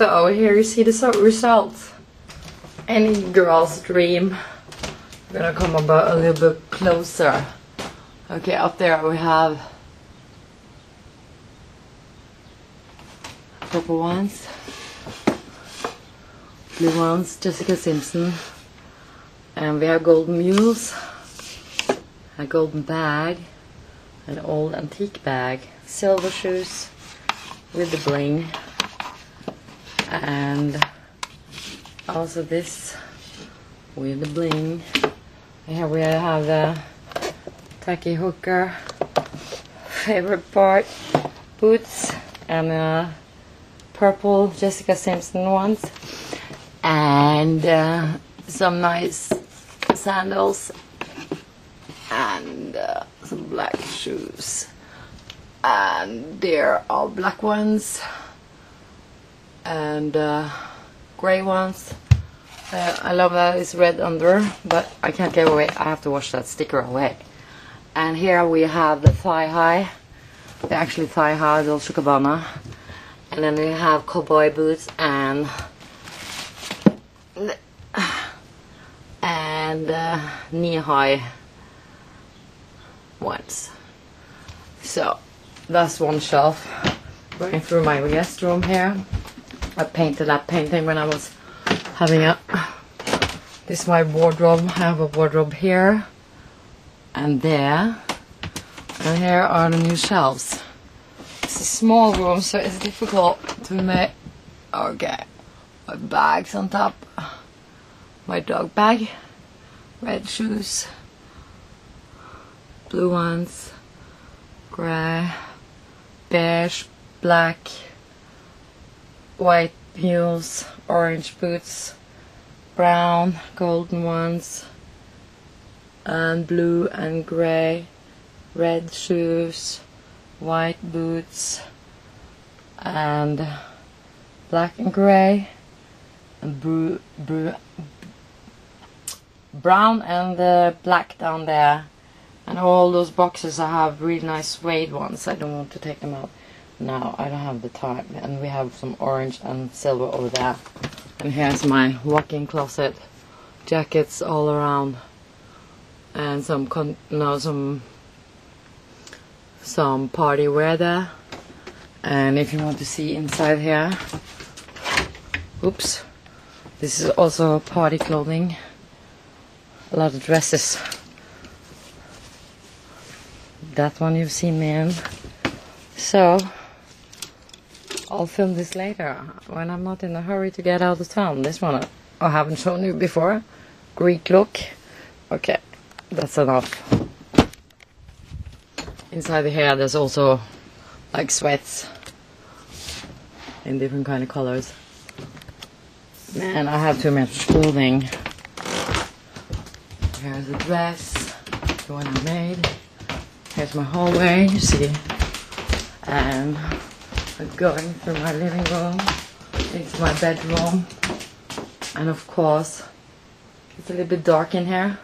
So here you see the result. Any girl's dream. I'm gonna come about a little bit closer. Okay, up there we have purple ones, blue ones, Jessica Simpson, and we have golden mules, a golden bag, an old antique bag, silver shoes with the bling, and also this with the bling. Here we have the tacky hooker favorite part boots and uh, purple Jessica Simpson ones. And uh, some nice sandals and uh, some black shoes. And they're all black ones and uh, gray ones. Uh, I love that it's red under but I can't get away. I have to wash that sticker away. And here we have the thigh high. Actually thigh high Dolce Gabbana and then we have cowboy boots and and uh, knee high ones. So that's one shelf. Going through my guest room here I painted that painting when I was having a this is my wardrobe I have a wardrobe here and there. And here are the new shelves. It's a small room so it's difficult to make okay my bags on top. My dog bag red shoes blue ones gray beige black white heels orange boots brown golden ones and blue and gray red shoes white boots and black and gray and bru- bru- brown and uh, black down there. And all those boxes I have really nice suede ones. I don't want to take them out now I don't have the time and we have some orange and silver over there. And here's my walk-in closet jackets all around and some con- no some some party wear there. And if you want to see inside here oops this is also party clothing. A lot of dresses. That one you've seen me in so I'll film this later. When I'm not in a hurry to get out of town. This one I haven't shown you before. Greek look. Okay that's enough. Inside the hair there's also like sweats in different kind of colors. Man I have too much clothing. Here's a dress the one I made. Here's my hallway you see. And Going through my living room into my bedroom. And of course it's a little bit dark in here